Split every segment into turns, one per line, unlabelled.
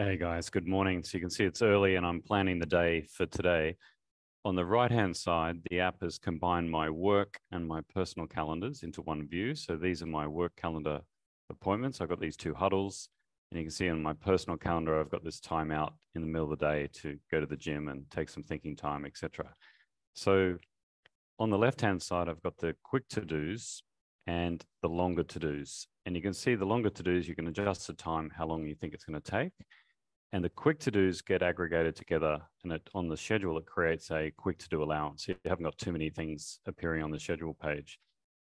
Hey guys, good morning. So you can see it's early and I'm planning the day for today. On the right-hand side, the app has combined my work and my personal calendars into one view. So these are my work calendar appointments. I've got these two huddles and you can see on my personal calendar, I've got this time out in the middle of the day to go to the gym and take some thinking time, etc. So on the left-hand side, I've got the quick to-dos and the longer to-dos. And you can see the longer to-dos, you can adjust the time, how long you think it's going to take and the quick to-dos get aggregated together and it, on the schedule it creates a quick to-do allowance. You haven't got too many things appearing on the schedule page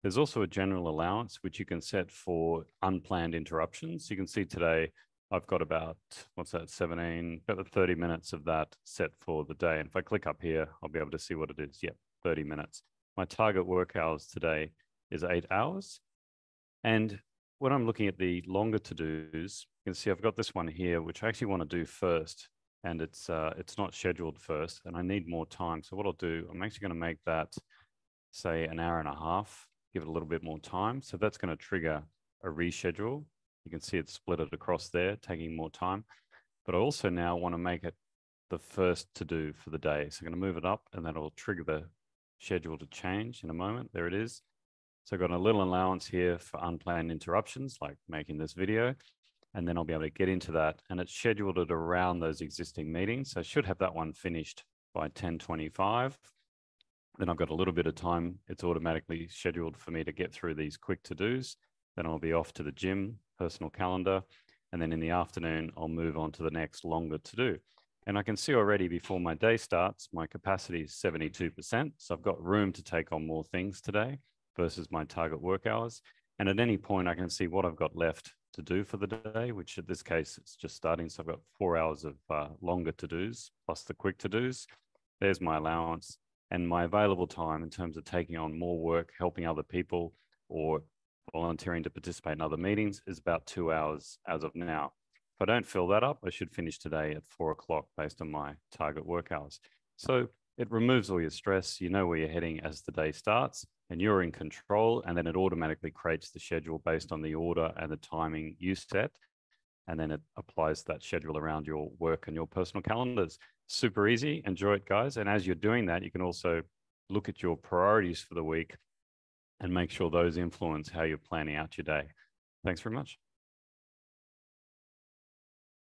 there's also a general allowance which you can set for unplanned interruptions. You can see today i've got about what's that 17 about 30 minutes of that set for the day. And if i click up here i'll be able to see what it is. Yep 30 minutes. My target work hours today is eight hours. And when I'm looking at the longer to-dos, you can see I've got this one here, which I actually want to do first, and it's uh, it's not scheduled first, and I need more time. So what I'll do, I'm actually going to make that, say, an hour and a half, give it a little bit more time. So that's going to trigger a reschedule. You can see it's split it across there, taking more time. But I also now want to make it the first to do for the day. So I'm going to move it up, and that'll trigger the schedule to change in a moment. There it is. So I've got a little allowance here for unplanned interruptions, like making this video, and then I'll be able to get into that. And it's scheduled it around those existing meetings. So I should have that one finished by 1025. Then I've got a little bit of time. It's automatically scheduled for me to get through these quick to-dos. Then I'll be off to the gym, personal calendar. And then in the afternoon, I'll move on to the next longer to-do. And I can see already before my day starts, my capacity is 72%. So I've got room to take on more things today versus my target work hours. And at any point, I can see what I've got left to do for the day, which in this case, it's just starting. So I've got four hours of uh, longer to dos plus the quick to dos. There's my allowance and my available time in terms of taking on more work, helping other people, or volunteering to participate in other meetings is about two hours as of now. If I don't fill that up, I should finish today at four o'clock based on my target work hours. So it removes all your stress. You know where you're heading as the day starts and you're in control. And then it automatically creates the schedule based on the order and the timing you set. And then it applies that schedule around your work and your personal calendars. Super easy. Enjoy it, guys. And as you're doing that, you can also look at your priorities for the week and make sure those influence how you're planning out your day. Thanks very much.